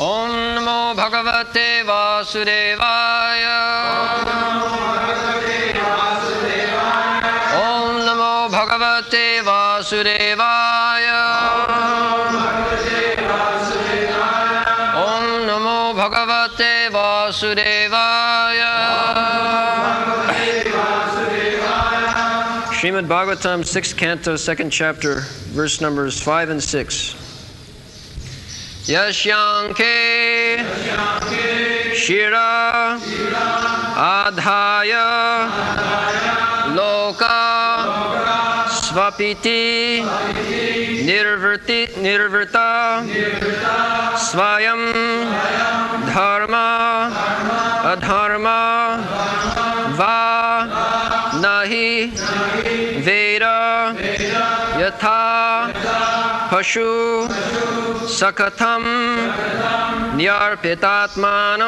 ॐ नमो भगवते वासुदेवाय ॐ नमो भगवते वासुदेवाय ॐ नमो भगवते वासुदेवाय Srimad Bhagavatam, 6th canto, 2nd chapter, verse numbers 5 and 6. यश्यांके शिरा आधाय लोका स्वपिति निर्वृति निर्वृता स्वयं धर्मा पशु सकथम न्यर्पितात्मान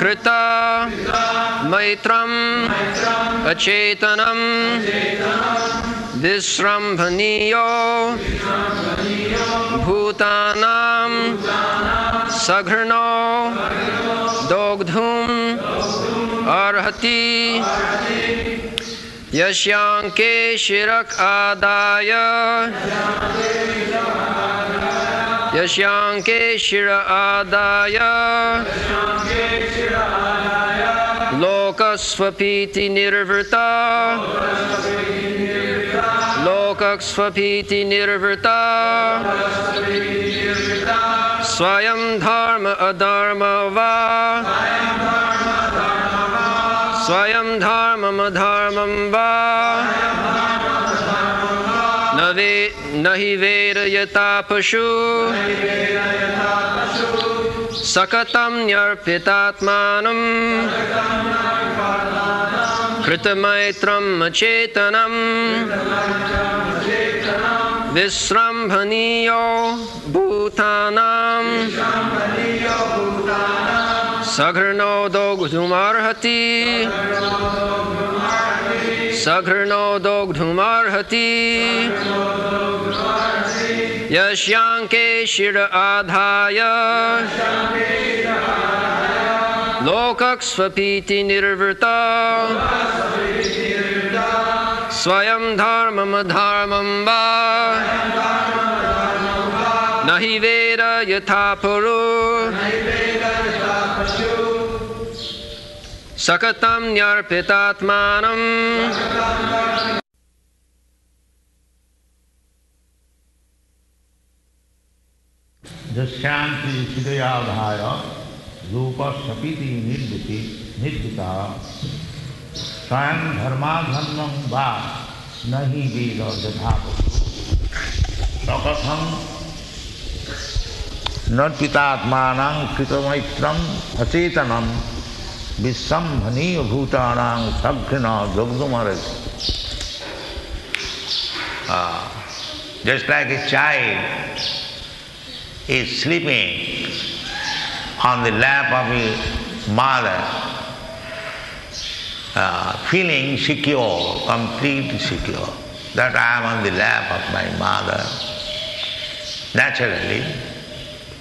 कृत मैत्र अचेतन विश्रम्भनीय भूता सघृण दोग्धुम् अर्हति Yashyanke Shirak Adaya. Yashyanke Shira Adaya. Lokasvapiti Nirvrta Lokaksvapiti Nirvrta Swayam Dharma स्वयं धर्म धर्म वे न हि वेरयता पशु सकतं न्यर्पितात्मानं कृतमैत्रं चेतनं विश्रम्भनीयो सघृणो दोग्धुमार्हति सघृणो दोग्धुमार्हति यस्याङ्के शिर आधाय। लोकस्वपीति निर्वृता। स्वयं धर्मम धर्मं वा। न हि वेद यथा पुरु। सकतम न्यर्पितात्मान दुशांति हृदयाधाय रूप सपीति निद्यति निद्यता स्वयं धर्माधर्म वा नहीं वेद यथा सकथम नर्पितात्मा कृतमैत्रम अचेतनम। Dogdumaras Just like a child is sleeping on the lap of his mother, uh, feeling secure, completely secure, that I am on the lap of my mother. Naturally,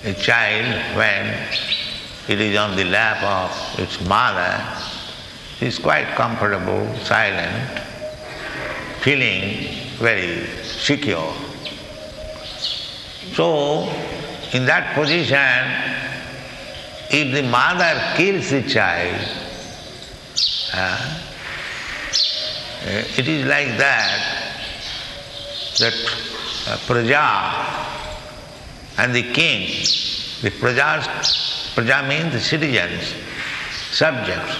a child, when it is on the lap of its mother, is quite comfortable, silent, feeling very secure. So, in that position, if the mother kills the child, uh, it is like that, that uh, Praja and the king, the Prajas, Praja means the citizens, subjects,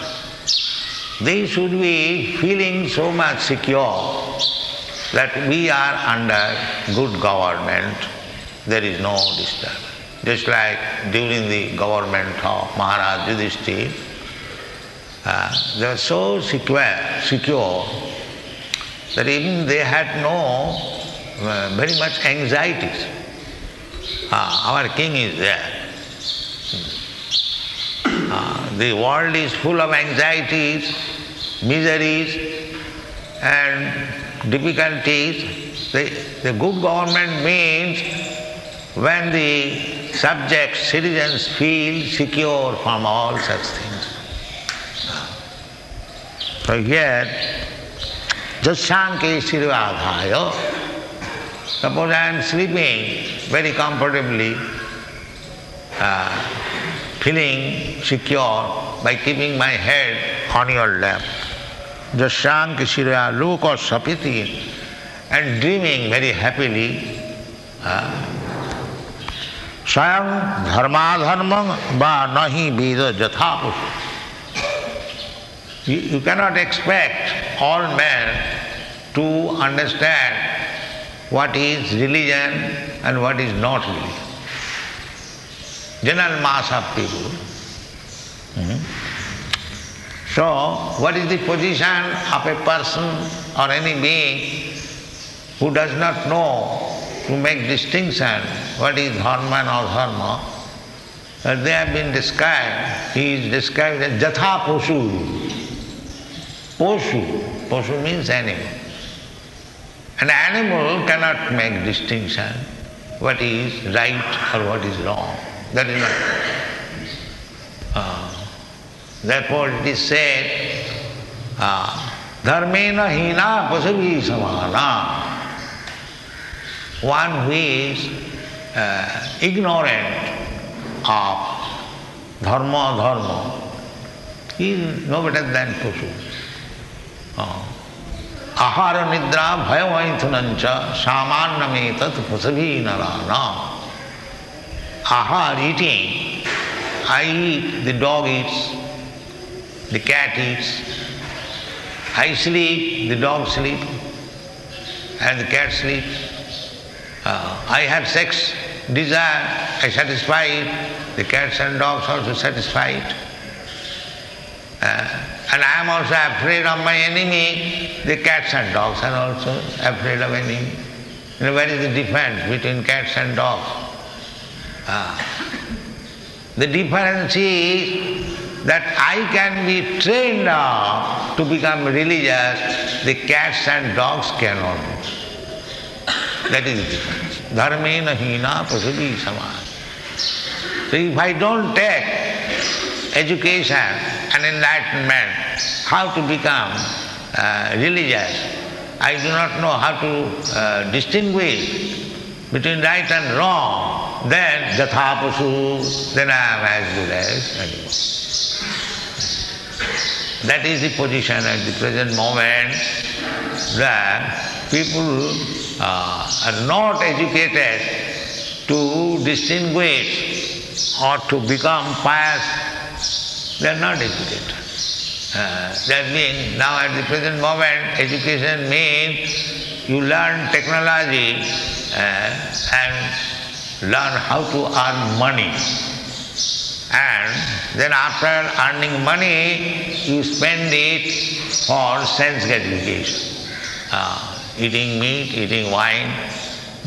they should be feeling so much secure that we are under good government, there is no disturbance. Just like during the government of Maharaj Yudhishthir, uh, they were so secure, secure that even they had no uh, very much anxieties. Uh, our king is there. Uh, the world is full of anxieties, miseries, and difficulties. The, the good government means when the subjects, citizens feel secure from all such things. So here, Jasyanke Sirivadhaya, suppose I am sleeping very comfortably, uh, feeling secure by keeping my head on your lap. Jasyanke Sirivadhaya, loka sapiti, and dreaming very happily. Uh, स्वयं धर्माधर्म व नहीं वेद जथा You cannot expect all men to understand what is religion and what is not religion. General mass of people. So, what is the position of a person or any being who does not know to make distinction what is dharma and adharma, uh, they have been described, he is described as jatha poshu. Poshu, poshu means animal. An animal cannot make distinction what is right or what is wrong. That is not. Uh, therefore it is said, uh, dharmena hina pasabhi samana one who is uh, ignorant of dharma dharma he is no better than Pushu. Uh, ahara nidra bhayamaithunancha samannametat pasabhi narana. Ahar, eating. I eat, the dog eats, the cat eats. I sleep, the dog sleeps, and the cat sleeps. Uh, I have sex desire, I satisfy it. The cats and dogs also satisfy it. Uh, and I am also afraid of my enemy. The cats and dogs are also afraid of enemy. You know, where is the difference between cats and dogs? Uh, the difference is that I can be trained to become religious, the cats and dogs cannot. That is the difference. Dharmena hina prasubhi saman. So if I don't take education and enlightenment, how to become uh, religious, I do not know how to uh, distinguish between right and wrong, then jathapasu, then I am as good as anyone. That is the position at the present moment that people uh, are not educated to distinguish or to become pious, they are not educated. Uh, that means now at the present moment education means you learn technology uh, and learn how to earn money. And then after earning money, you spend it for sense gratification. Uh, eating meat, eating wine,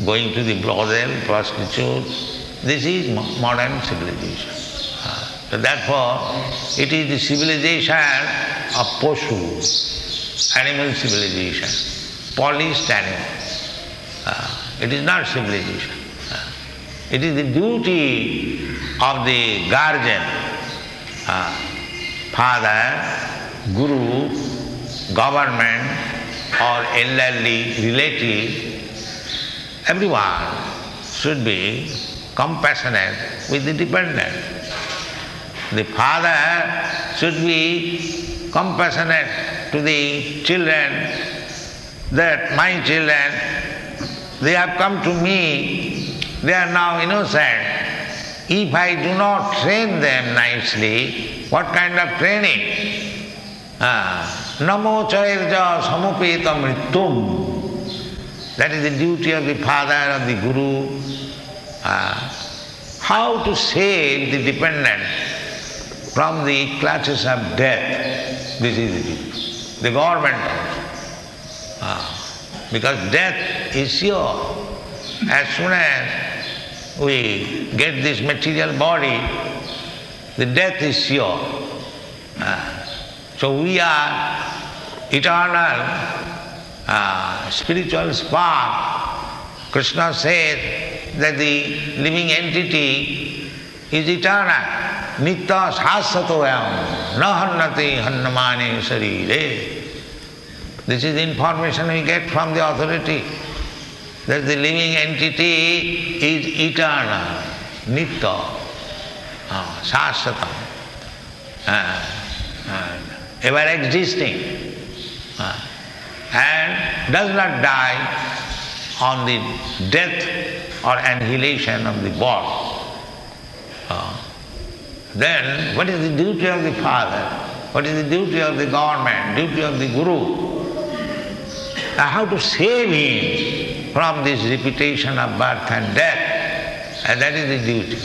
going to the brothel, prostitutes. This is modern civilization. So therefore, it is the civilization of Poshu, animal civilization, polished. Uh, it is not civilization. It is the duty of the guardian, uh, father, guru, government, or elderly relative, everyone should be compassionate with the dependent. The father should be compassionate to the children that my children, they have come to me, they are now innocent. If I do not train them nicely, what kind of training? Ah, Namo chairja samupeta mritum. That is the duty of the father, of the guru. Uh, how to save the dependent from the clutches of death. This is the. The government. Uh, because death is sure. As soon as we get this material body, the death is sure. Uh, so we are eternal uh, spiritual spark. Krishna said, that the living entity is eternal. Nitya sasatoyam nahannati hannamane sarire. This is the information we get from the authority that the living entity is eternal, nitya, uh, uh, ever existing, uh, and does not die on the death or annihilation of the body. Then what is the duty of the father? What is the duty of the government, duty of the guru? How to save him from this repetition of birth and death. And that is the duty.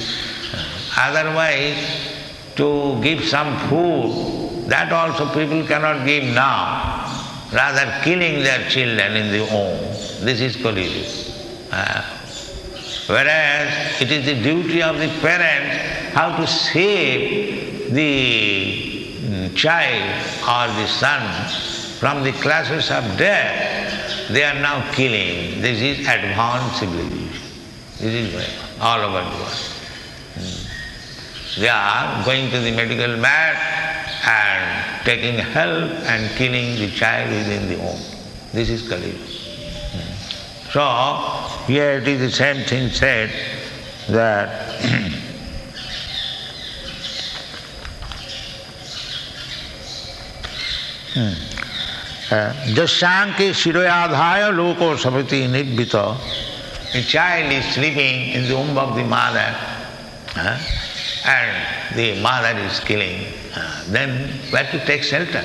Otherwise, to give some food, that also people cannot give now. Rather killing their children in the home. This is Kali uh, Whereas it is the duty of the parents how to save the mm, child or the son from the classes of death. They are now killing. This is advanced civilization. This is all over the world. Mm. They are going to the medical mat and taking help and killing the child within the home. This is Kali. Mm. So, here it is the same thing said that Jasyanke Shiroyadhaya Loko Sabati Nidbita. A child is sleeping in the womb of the mother and the mother is killing. Then where to take shelter?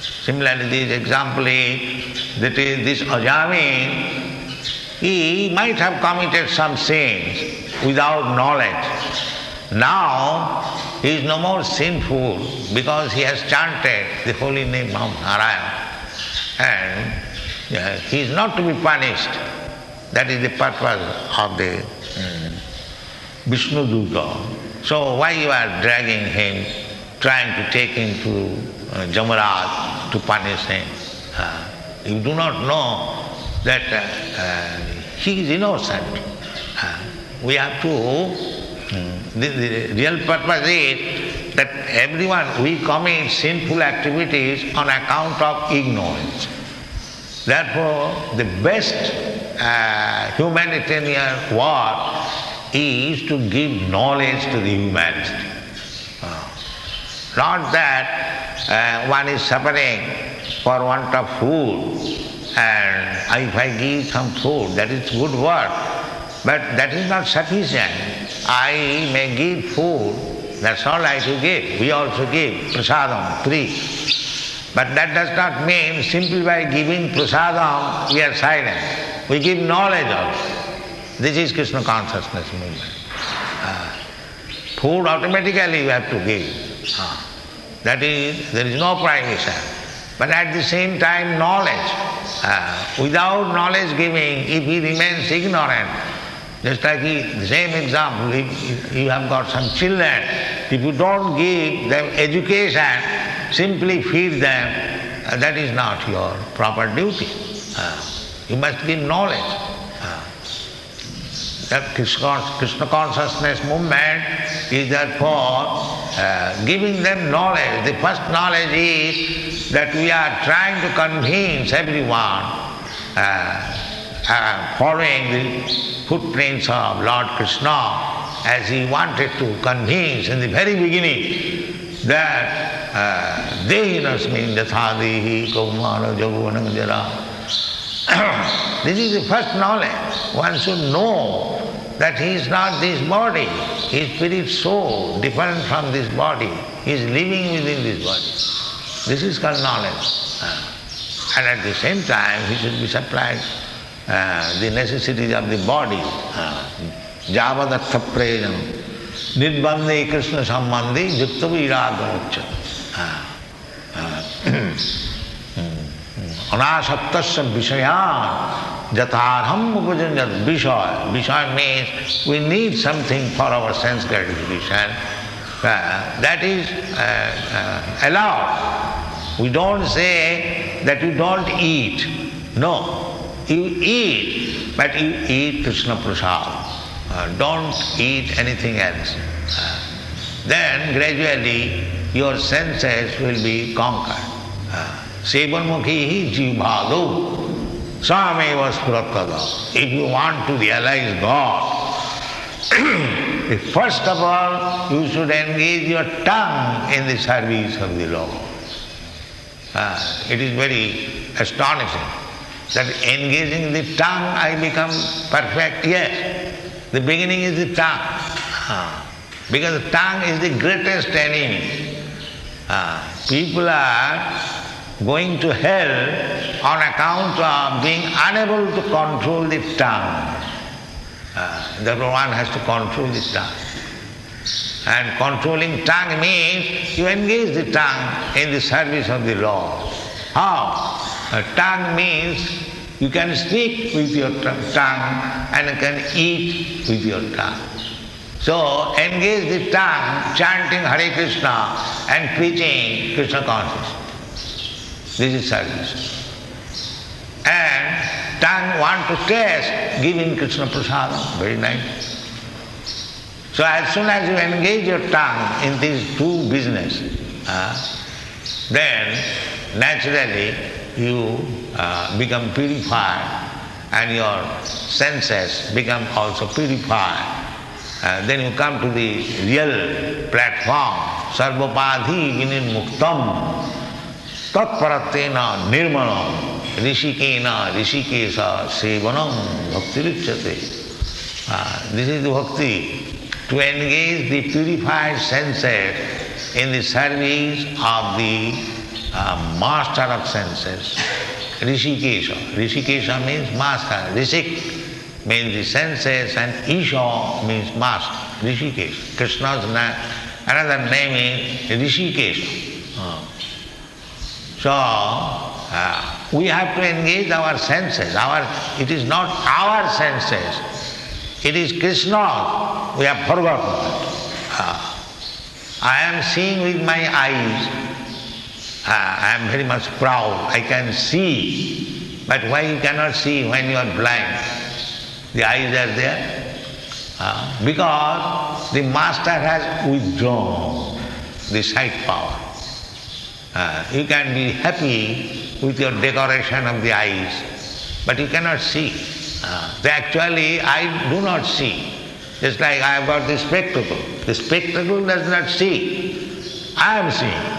Similarly, this example that is this Ajami, he might have committed some sins without knowledge. Now he is no more sinful because he has chanted the holy name of Narayana. And he is not to be punished. That is the purpose of the um, Vishnu Duta. So why you are dragging him, trying to take him to uh, Jamaraj to punish him? Uh, you do not know that uh, uh he is innocent. We have to the, the, real purpose is that everyone, we commit sinful activities on account of ignorance. Therefore, the best uh, humanitarian work is to give knowledge to the humanity. Not that uh, one is suffering for want of food and if I give some food, that is good work, but that is not sufficient. I may give food, that's all I to give. We also give prasadam, free. But that does not mean simply by giving prasadam we are silent. We give knowledge also. This is Krishna consciousness movement. Uh, food automatically you have to give. Uh, that is, there is no prohibition. But at the same time, knowledge. Uh, without knowledge giving, if he remains ignorant, just like the same example, if you have got some children, if you don't give them education, simply feed them, uh, that is not your proper duty. Uh, you must give knowledge. Uh, that Krishna, consciousness movement is therefore giving them knowledge. The first knowledge is that we are trying to convince everyone following the footprints of Lord Krishna as he wanted to convince in the very beginning that uh, Dehinasmin Dathadehi Kaumana Jaguvanam This is the first knowledge. One should know that he is not this body. His spirit soul, different from this body. He is living within this body. This is called knowledge. Uh, and at the same time, he should be supplied the necessities of the body. Javadartha prayanam. Nidbande Krishna sambandhi yukta viragamucha. Anasattasya vishayan jatarham upajanjat vishaya. Vishaya means we need something for our sense gratification. Uh, that is uh, uh, allowed. We don't say that you don't eat. No, you eat, but you eat Krishna Prasad. Uh, don't eat anything else. Uh, then gradually your senses will be conquered. Sevanmukhi jivado sameva spuratada. If you want to realize God, first of all you should engage your tongue in the service of the Lord. Uh, it is very astonishing that engaging the tongue I become perfect. Yes, the beginning is the tongue. Uh, because the tongue is the greatest enemy. Uh, people are going to hell on account of being unable to control the tongue. Uh, therefore one has to control the tongue. And controlling tongue means you engage the tongue in the service of the Lord. How? Tongue means you can speak with your tongue and you can eat with your tongue. So engage the tongue chanting Hare Krishna and preaching Krishna consciousness. This is service. And tongue want to taste giving Krishna prasadam, very nice. So as soon as you engage your tongue in these two business, uh, then naturally you uh, become purified and your senses become also purified uh, then you come to the real platform. Sarvapadhi vinirmuktam tatparatena nirmanam rishikena rishikesa sevanam bhaktirichyate. Uh, this is the bhakti, to engage the purified senses in the service of the uh, master of senses, Rishikesha. Rishikesha means master, Rishik means the senses and Isha means master, Rishikesh. Krishna's na- another name is Rishikesh. Uh. So, uh, we have to engage our senses. Our, it is not our senses. It is Krishna. We have forgotten that. Uh, I am seeing with my eyes. Uh, I am very much proud. I can see. But why you cannot see when you are blind? The eyes are there. Uh, because the master has withdrawn the sight power. Uh, you can be happy with your decoration of the eyes, but you cannot see. Uh, actually, I do not see. It's like I have got the spectacle. The spectacle does not see. I am seeing.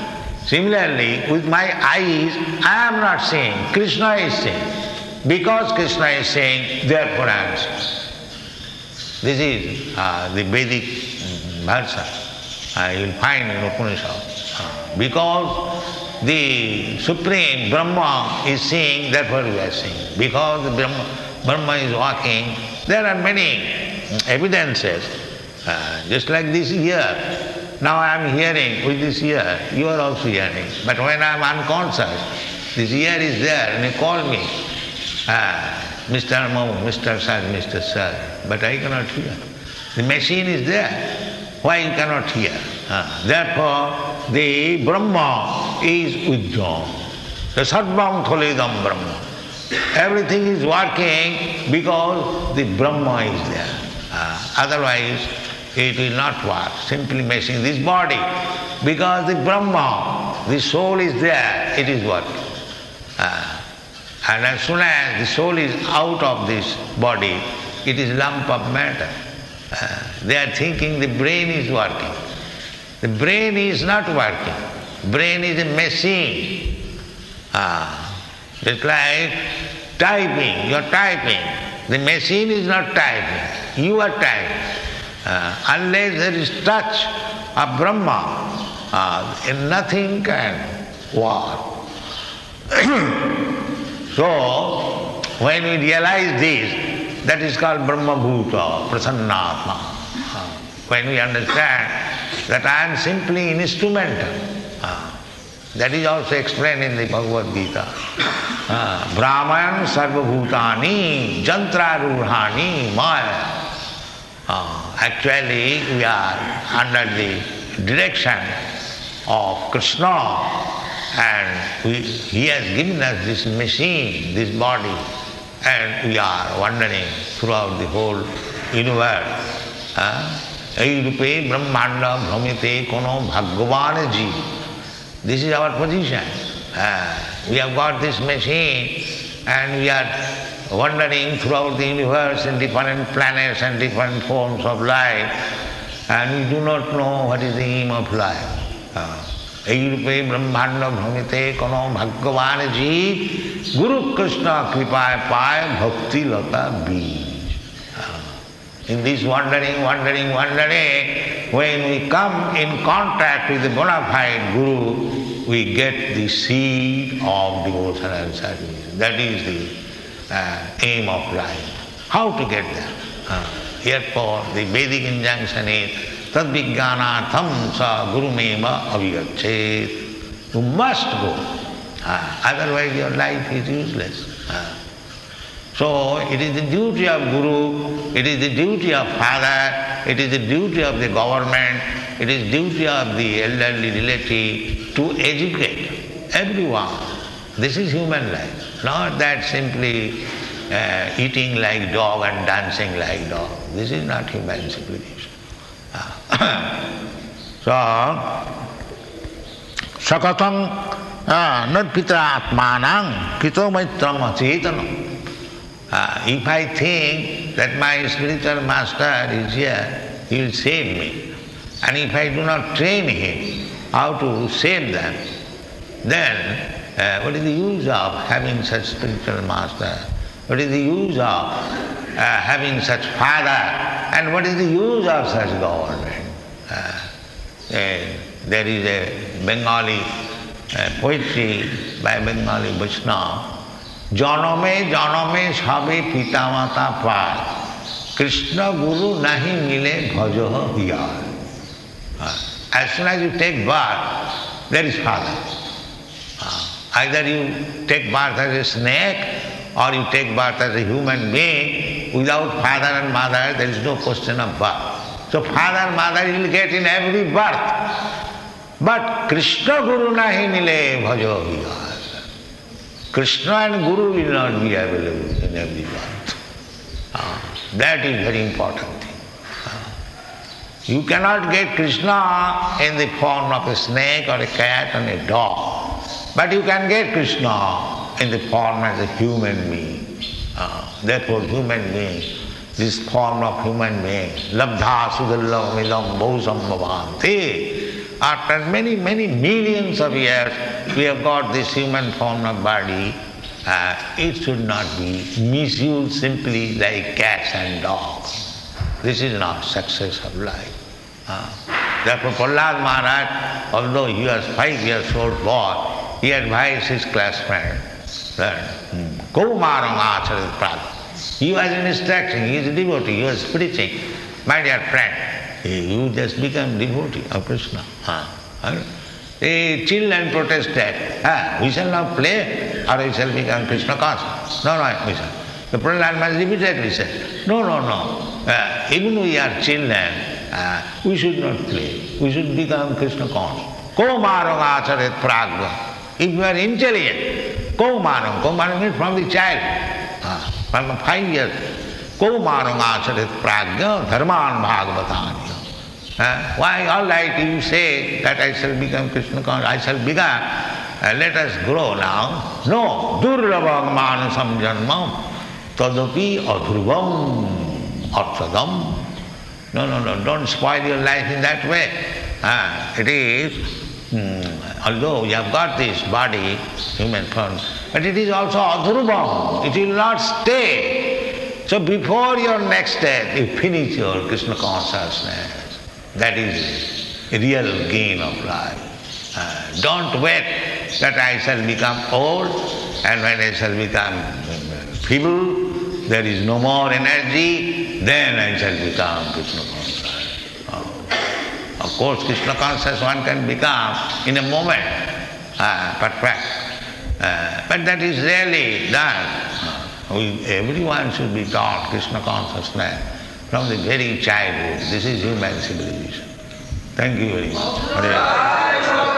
Similarly, with my eyes, I am not seeing. Krishna is seeing. Because Krishna is saying, therefore I am saying. This is uh, the Vedic versa. Uh, you will find in Upanishad. Uh, because the Supreme Brahma is seeing, therefore we are seeing. Because the Brahma, Brahma is walking, there are many evidences. Uh, just like this ear. Now I am hearing with this ear, you are also hearing. But when I am unconscious, this ear is there and you call me. Ah, Mr. Mo, Mr. Sir, Mr. Sir, but I cannot hear. The machine is there. Why you cannot hear? Ah, therefore, the Brahma is withdrawn. The Sarvam Kholidam Brahma. Everything is working because the Brahma is there. Ah, otherwise, it will not work. Simply machine this body. Because the Brahma, the soul is there, it is working. Ah, and as soon as the soul is out of this body, it is lump of matter. Uh, they are thinking the brain is working. The brain is not working. Brain is a machine. Ah, it's like typing. You're typing. The machine is not typing. You are typing. Uh, unless there is touch of Brahma, uh, nothing can work. So, when we realize this, that is called Brahma Bhuta, Prasannatma. When we understand that I am simply instrumental, that is also explained in the Bhagavad Gita. Brahman sarvabhutani jantraruhani maya Actually, we are under the direction of Krishna and we, he has given us this machine, this body, and we are wandering throughout the whole universe. এই রূপে ব্রহ্মাণ্ড ভ্রমিতে কোনো ভাগ্যবান জীব This is our position. Uh, we have got this machine and we are wandering throughout the universe in different planets and different forms of life and we do not know what is the aim of life. এই রূপে ব্রহ্মাণ্ড ভ্রমিতে কোনো ভাগ্যবান জীব গুরু কৃষ্ণ কৃপায় পায় ভক্তিলতা বীজ in this wandering, wandering, wandering, when we come in contact with the bona fide Guru, we get the seed of devotional service. That is the uh, aim of life. How to get there? Uh, therefore, the Vedic injunction is tadvijnanatham sa gurumeva aviyachet. You must go. Uh, otherwise your life is useless. Uh, so it is the duty of Guru, it is the duty of father, it is the duty of the government, it is duty of the elderly relative to educate everyone. This is human life, not that simply uh, eating like dog and dancing like dog. This is not human civilization. so, sakatam nad pitra atmanang kito maitram acetanam. Uh, if I think that my spiritual master is here, he will save me. And if I do not train him how to save them, then uh, what is the use of having such spiritual master? What is the use of uh, having such father? And what is the use of such government? Uh, there is a Bengali uh, poetry by Bengali Vaishnava জনমে জনমে সবে পিতামাতা পায় কৃষ্ণ গুরু নাহি মিলে ভজ here As soon as you take birth, there is father. Uh, either you take birth as a snake or you take birth as a human being. Without father and mother, there is no question of birth. So father and mother you will get in every birth. But Krishna Guru nahi mile bhajo hiya. Krishna and Guru will not be available in every birth. Uh, that is very important thing. Uh, you cannot get Krishna in the form of a snake or a cat and a dog, but you can get Krishna in the form as a human being. Uh, therefore, human being, this form of human being, labdha sudallam idam bhavanti, after many, many millions of years, we have got this human form of body. Uh, it should not be misused simply like cats and dogs. This is not success of life. Uh, therefore, Prahlad Maharaj, although he was five years old boy, he advised his classmates that go marang acharit He was instructing, he is a devotee, he was preaching. My dear friend, you just become devotee of Krishna. The children protested, ah, we shall not play or we shall become Krishna conscious. No, no, we shall. The Prahlad Maharaj repeatedly said, no, no, no. Uh, even we are children, uh, we should not play. We should become Krishna conscious. Kaumarang acharet pragya. If you are intelligent, kaumarang, kaumarang means from the child, uh, from five years, kaumarang acharet pragya dharman bhagavatani. Uh, why all right you say that I shall become Krishna conscious, I shall become, uh, let us grow now. No, durlabham manasam janmam tadapi adhruvam arthadam. No, no, no, don't spoil your life in that way. Uh, it is, mm, although you have got this body, human form, but it is also adhrubam. It will not stay. So before your next death, you finish your Krishna consciousness. That is real gain of life. Uh, don't wait that I shall become old and when I shall become feeble, there is no more energy, then I shall become Krishna conscious. Course, Krishna conscious one can become in a moment, uh, perfect. Uh, but that is rarely done. We, everyone should be taught Krishna consciousness from the very childhood. This is human civilization. Thank you very much.